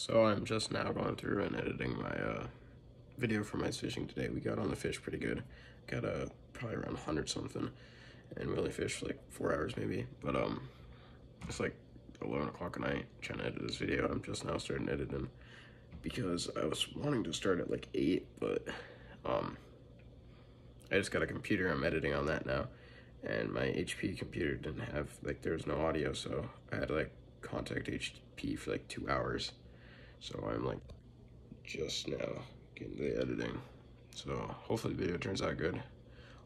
So I'm just now going through and editing my uh, video for my fishing today. We got on the fish pretty good. Got uh, probably around 100 something. And we only fished like four hours maybe. But um, it's like 11 o'clock at night trying to edit this video. I'm just now starting editing because I was wanting to start at like 8, but um, I just got a computer. I'm editing on that now. And my HP computer didn't have, like, there was no audio, so I had to like contact HP for like two hours. So I'm like just now getting the editing. So hopefully the video turns out good.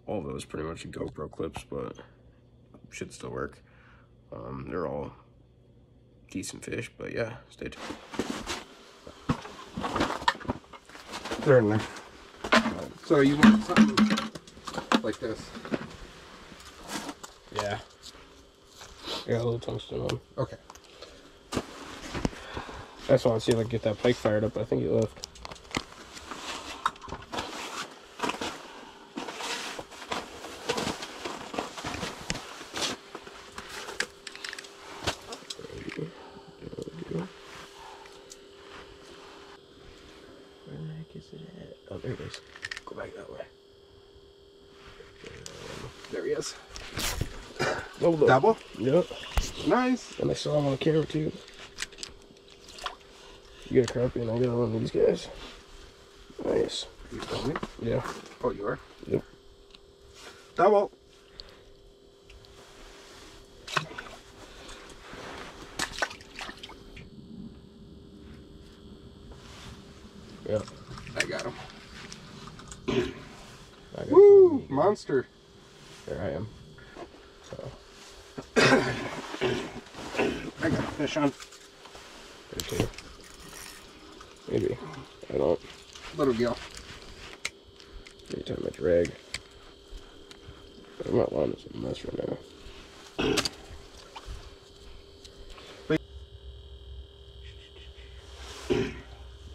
All of those pretty much GoPro clips, but should still work. Um, they're all decent fish, but yeah, stay tuned. They're in there. So you want something like this? Yeah. I got a little tungsten on. Okay. I just want to see if I can get that pike fired up. I think he left. Where the heck is it at? Oh, there it is. Go back that way. There he is. Look. Double? Yep. Nice. And I saw him on the camera too. You got a crappie and I got one of these guys. Nice. You filming? Yeah. Oh, you are? Yep. Double. Yep. I got him. I got Woo! Monster. There I am. So, I got a fish on. there too. Maybe. I don't. Little gill. Every time I drag. I'm not line is a mess right now.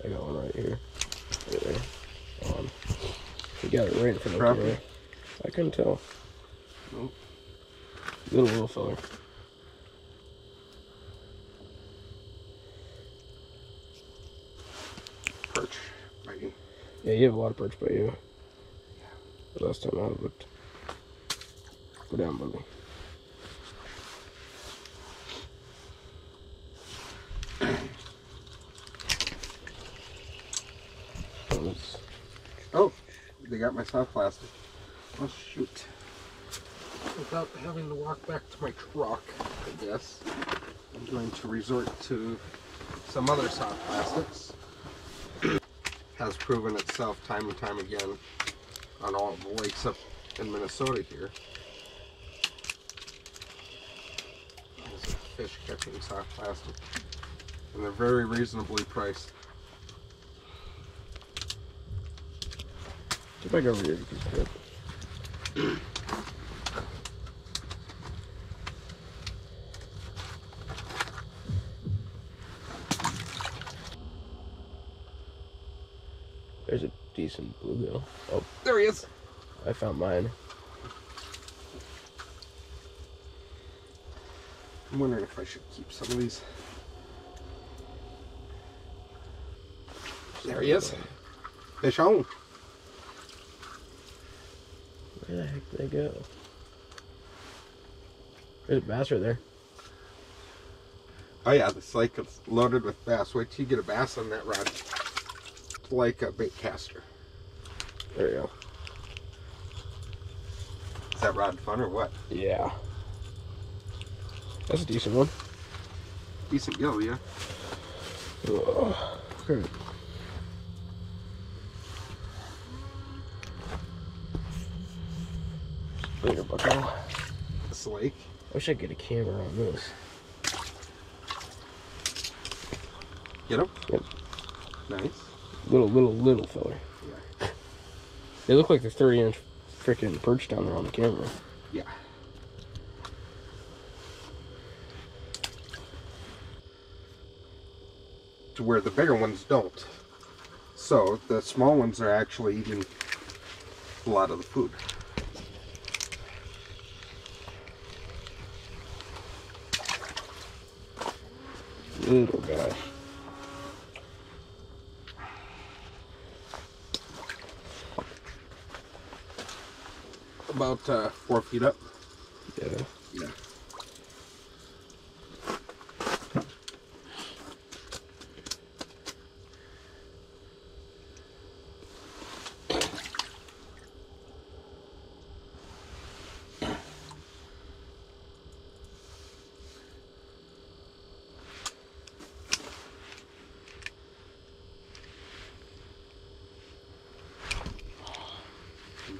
I got one right here. Right there. On. You got it right in front of you. I couldn't tell. Nope. Little little fella. Perch. Biting. Yeah, you have a lot of perch by you. The last time I looked. Go down, buddy. Oh, they got my soft plastic. Oh, shoot. Without having to walk back to my truck, I guess, I'm going to resort to some other soft plastics. Has proven itself time and time again on all the lakes up in Minnesota here. It's a fish catching soft plastic. And they're very reasonably priced. Get back over here. because it's good. There's a decent bluegill. Oh, There he is. I found mine. I'm wondering if I should keep some of these. There he is. Fish on. Where the heck did they go? There's a bass right there. Oh yeah, this lake is loaded with bass. Wait till you get a bass on that rod. Like a bait caster. There we go. Is that rod fun or what? Yeah. That's a decent one. Decent gill, yeah. Oh, good. Later, bucko. This lake. I wish I could get a camera on this. Get him? Yep. Nice. Little, little, little feller. Yeah. They look like the 30 inch freaking perch down there on the camera. Yeah. To where the bigger ones don't. So the small ones are actually eating a lot of the food. Little guy. About uh, four feet up. Yeah. Yeah.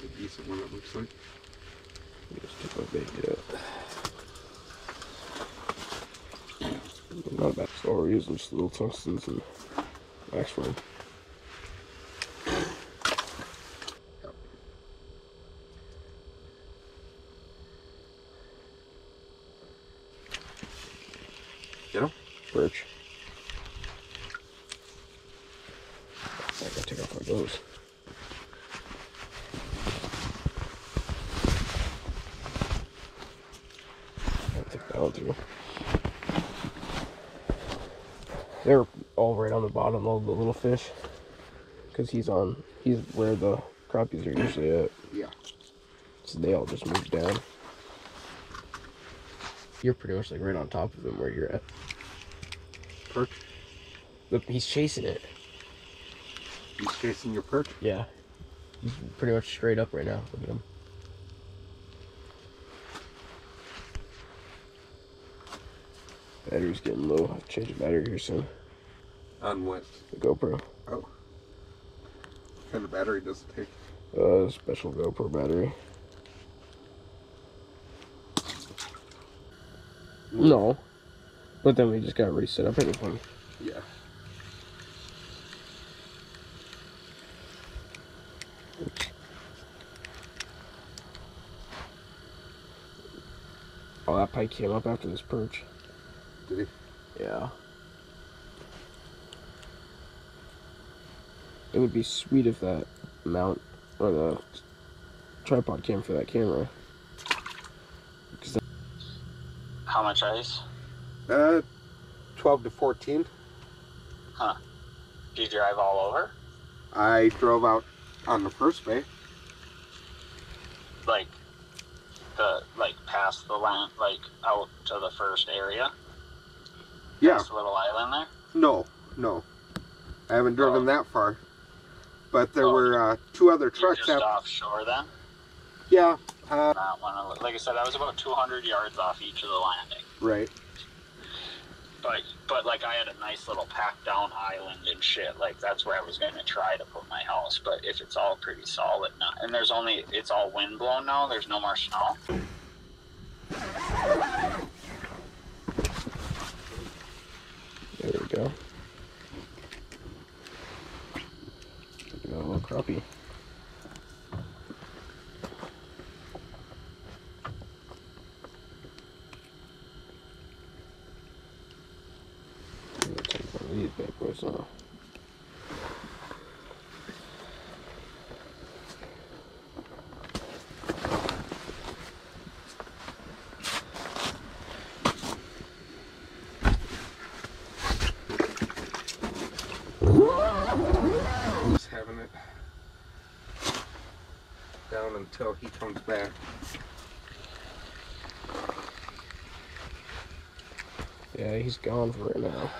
A decent one, it looks like. Just my out. Not bad. So we're using just little tungstens and waxworm. Get him? Birch. I gotta take off my gloves. Through. They're all right on the bottom, all the little fish. Because he's on, he's where the crappies are usually at. Yeah. So they all just move down. You're pretty much like right on top of him where you're at. Perch. Look, he's chasing it. He's chasing your perch. Yeah. He's pretty much straight up right now. Look at him. Battery's getting low. I'll change the battery here soon. On what? The GoPro. Oh. What kind of battery does it take? Uh, special GoPro battery. No. But then we just got reset up everything. Yeah. Oh, that pike came up after this perch. Did he? Yeah. It would be sweet if that mount or the tripod came for that camera. How much ice? Uh, 12 to 14. Huh. Do you drive all over? I drove out on the first bay. Like the like past the land, like out to the first area? Yeah. The little island there? No, no. I haven't driven Oh. that far. But there Oh. were uh, two other You're trucks. just That, offshore then? yeah. Uh, one of, like I said, I was about 200 yards off each of the landing. right. But but like I had a nice little packed down island and shit. Like that's where I was gonna try to put my house. But if it's all pretty solid now, and there's only it's all wind blown now. There's no more snow. There we go. Got a little crappie. I'm gonna take one of these bad boys off. Just having it down until he comes back. Yeah, he's gone for right now.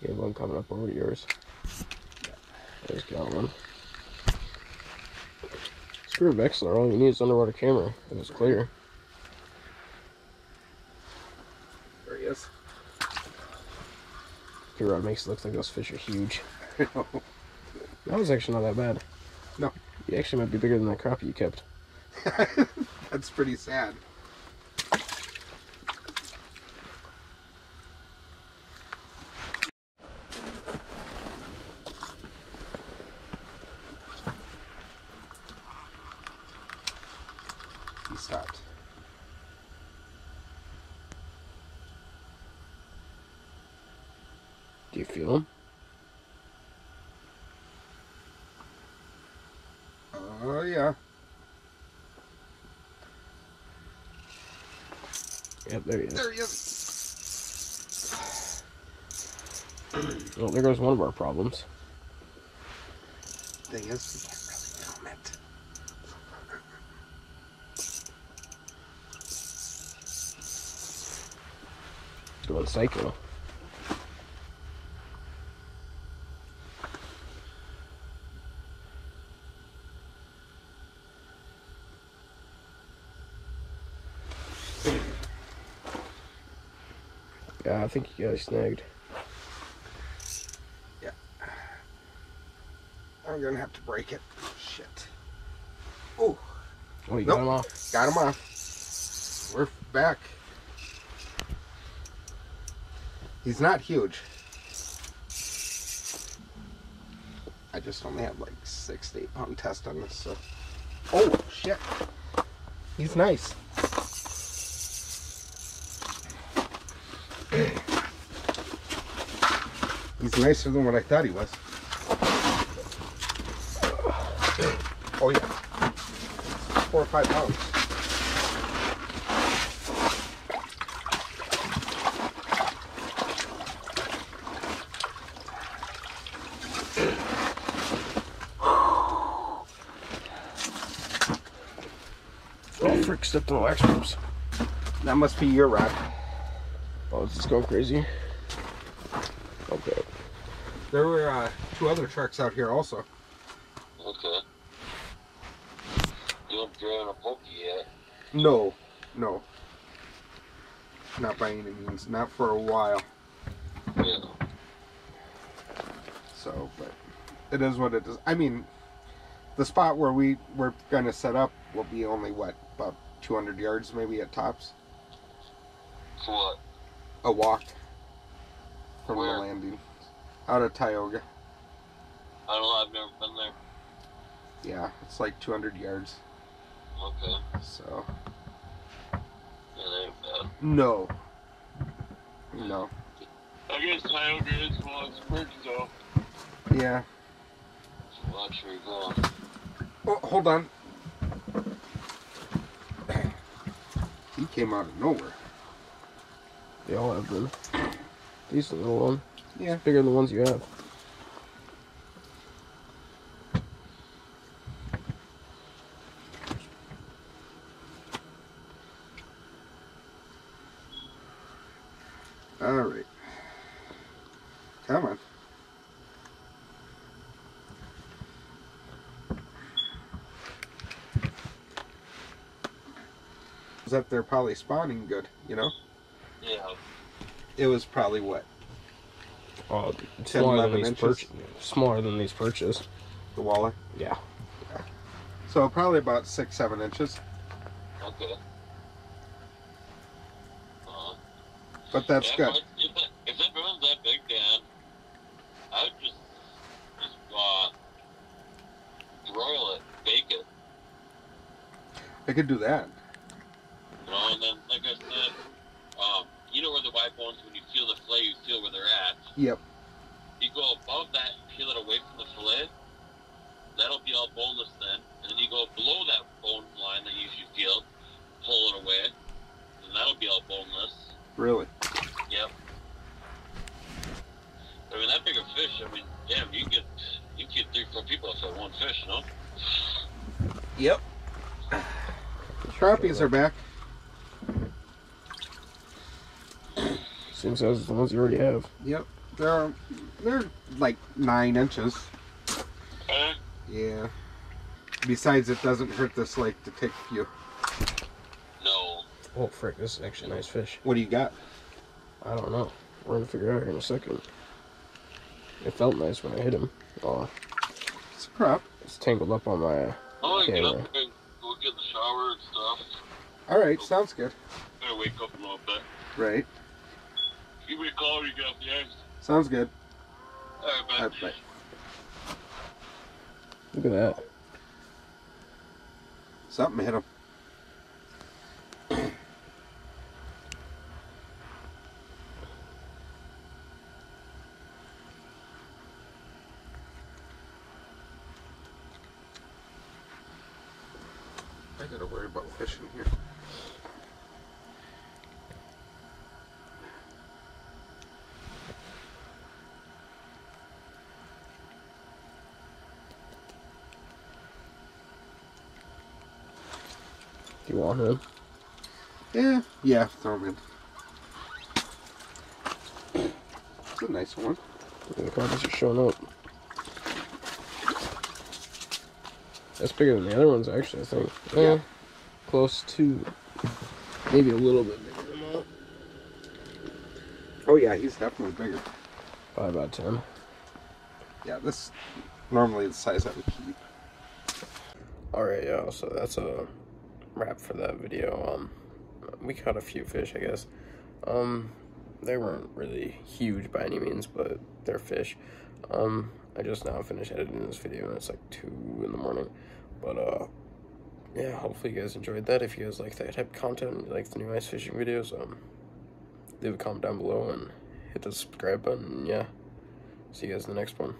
You have one coming up over to yours. There's got one. Screw Vexilar, all you need is underwater camera. If it's clear. There he is. Rod makes it look like those fish are huge. That was actually not that bad. No. You actually might be bigger than that crappie you kept. That's pretty sad. He stopped. Do you feel him? Oh, uh, yeah. Yep, there he is. There he is. Well, there goes one of our problems. Thing is, we can't really film it. Going psycho. Yeah, I think you guys snagged. Yeah. I'm gonna have to break it. Shit. Oh, Oh, you Nope. got him off. got him off. We're back. He's not huge. I just only have like six to eight pound test on this, so. Oh shit. He's nice. He's nicer than what I thought he was. Oh yeah. Four or five pounds. Oh, frick, stepped on the wax ropes. That must be your rod. Oh, just going crazy. Okay. There were uh, two other trucks out here also. Okay. You haven't driven a pokey yet. No, no. Not by any means. Not for a while. Yeah. So, but it is what it is. I mean, the spot where we we're gonna set up will be only what about 200 yards, maybe at tops. For what? A walk from Where? the landing, out of Tioga. I don't know. I've never been there. Yeah, it's like 200 yards. Okay. So Yeah, that ain't bad. no, no. I guess Tioga is one of the though. Yeah. Watch where you're going. Oh, hold on. He came out of nowhere. They all have them. Decent little one. Yeah. Bigger than the ones you have. All right. Come on. Is that they're probably spawning good, you know? Yeah. It was probably what? Oh, 10, smaller than these inches. Smaller than these perches. The walleye? Yeah. So probably about six, seven inches. Okay. Uh, But that's yeah, good. If, I- if, that, if that runs that big, Dan, I would just just uh, broil it, bake it, I could do that. you know, and then like I said, um, you know where the white bones when you feel the fillet, you feel where they're at. Yep. You go above that and peel it away from the fillet. That'll be all boneless then. And then you go below that bone line that you should feel, pull it away, and that'll be all boneless. Really. Yep. I mean that bigger fish. I mean, damn, you get you get three, four people off that one fish, you know? Yep. Crappies are back. Same size as the ones you already have. Yep. They're they're like nine inches. Uh, Yeah. Besides, it doesn't hurt this lake to take a few. no. Oh, frick, this is actually a nice fish. What do you got? I don't know. We're gonna figure it out here in a second. It felt nice when I hit him. Oh, It's a crop. it's tangled up on my. Oh, I get up and go get the shower and stuff. All right, sounds good. Gotta wake up a little bit. Right. Give me a call when you get off the ice. Sounds good. All right, All man. right, Look at that. Something hit him. I gotta worry about fishing here. You want him? Yeah, yeah, throw him in. It's a nice one. The carpets are showing up. That's bigger than the other ones, actually, I think. Yeah. Eh, close to. Maybe a little bit bigger than that. Oh yeah, he's definitely bigger. Probably about 10. Yeah, this normally the size I would keep. Alright, yeah, so that's a wrap for that video. Um, we caught a few fish, I guess. Um, they weren't really huge by any means, but they're fish. Um, I just now finished editing this video and it's like 2 in the morning. But, uh, yeah, hopefully you guys enjoyed that. If you guys like that type of content, like the new ice fishing videos, um, leave a comment down below and hit the subscribe button. And yeah, see you guys in the next one.